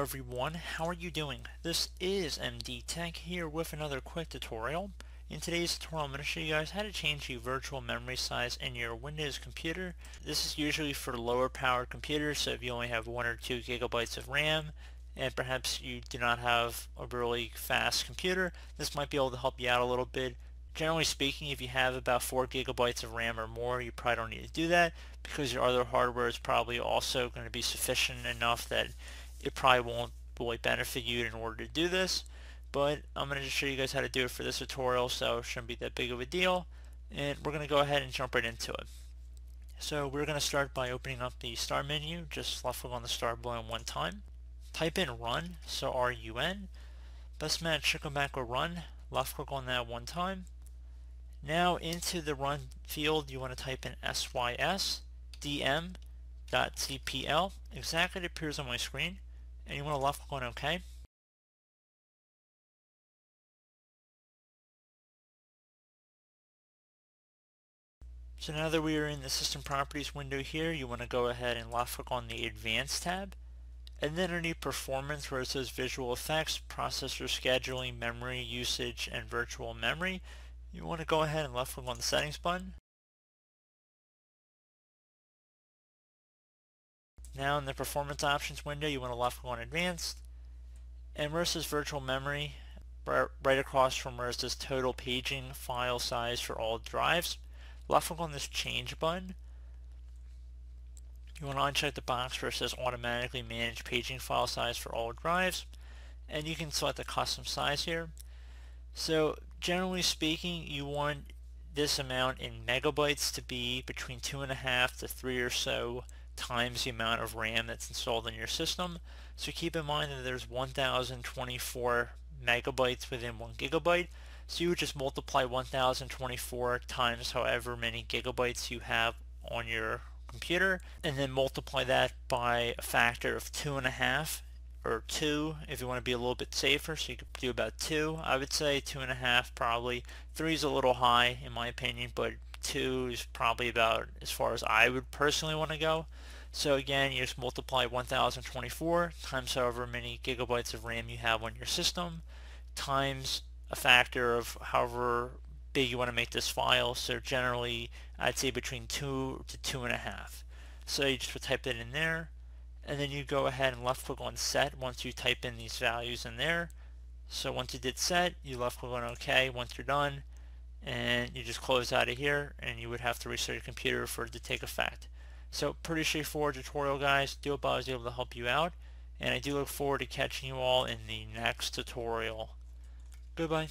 Everyone, how are you doing? This is MD Tech here with another quick tutorial. In today's tutorial I'm going to show you guys how to change the virtual memory size in your Windows computer. This is usually for lower powered computers, so if you only have 1 or 2 gigabytes of RAM and perhaps you do not have a really fast computer, this might be able to help you out a little bit. Generally speaking, if you have about 4 gigabytes of RAM or more, you probably don't need to do that because your other hardware is probably also going to be sufficient enough that it probably won't really benefit you in order to do this but I'm going to just show you guys how to do it for this tutorial so it shouldn't be that big of a deal and we're going to go ahead and jump right into it. So we're going to start by opening up the start menu, just left click on the start button one time. Type in run, so R-U-N. Best match with run, left click on that one time. Now into the run field you want to type in sys exactly it appears on my screen and you want to left click on OK. So now that we are in the System Properties window here, you want to go ahead and left click on the Advanced tab. And then underneath Performance where it says Visual Effects, Processor Scheduling, Memory Usage, and Virtual Memory, you want to go ahead and left click on the Settings button. Now in the performance options window, you want to left click on advanced. And where it says virtual memory, right across from where it says total paging file size for all drives, left click on this change button. You want to uncheck the box where it says automatically manage paging file size for all drives. And you can select the custom size here. So generally speaking, you want this amount in megabytes to be between two and a half to three or so times the amount of RAM that's installed in your system. So keep in mind that there's 1024 megabytes within 1 gigabyte. So you would just multiply 1024 times however many gigabytes you have on your computer and then multiply that by a factor of two and a half or two if you want to be a little bit safer so you could do about two I would say two and a half probably three is a little high in my opinion but two is probably about as far as I would personally want to go so again, you just multiply 1024 times however many gigabytes of RAM you have on your system times a factor of however big you want to make this file. So generally, I'd say between two to two and a half. So you just would type that in there, and then you go ahead and left click on set once you type in these values in there. So once you did set, you left click on OK once you're done, and you just close out of here, and you would have to restart your computer for it to take effect. So pretty straightforward tutorial guys. Do hope I was able to help you out. And I do look forward to catching you all in the next tutorial. Goodbye.